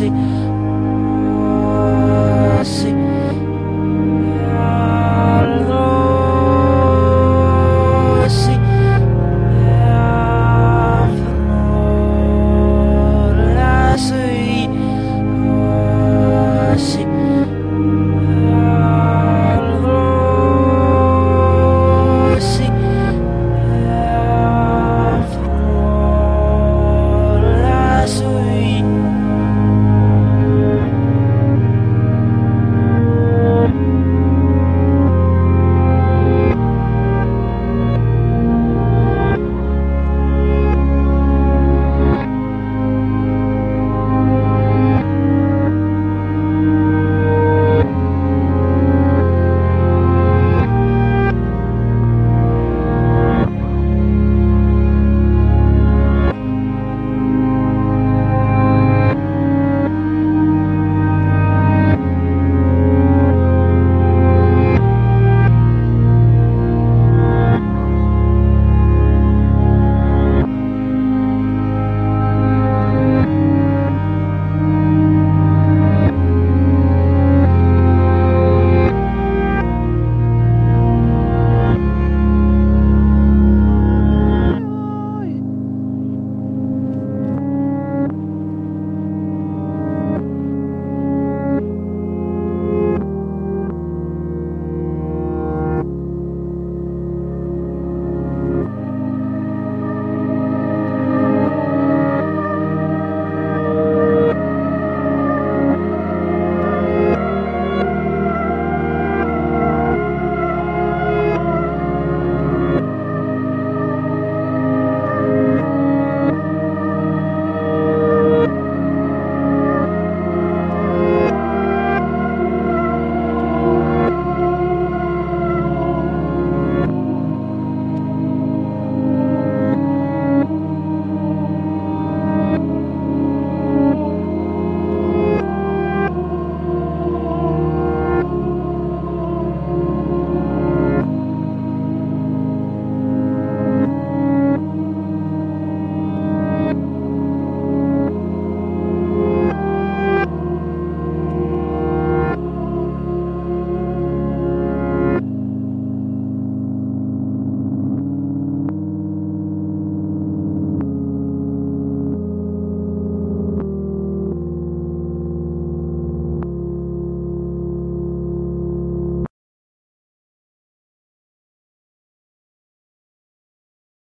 see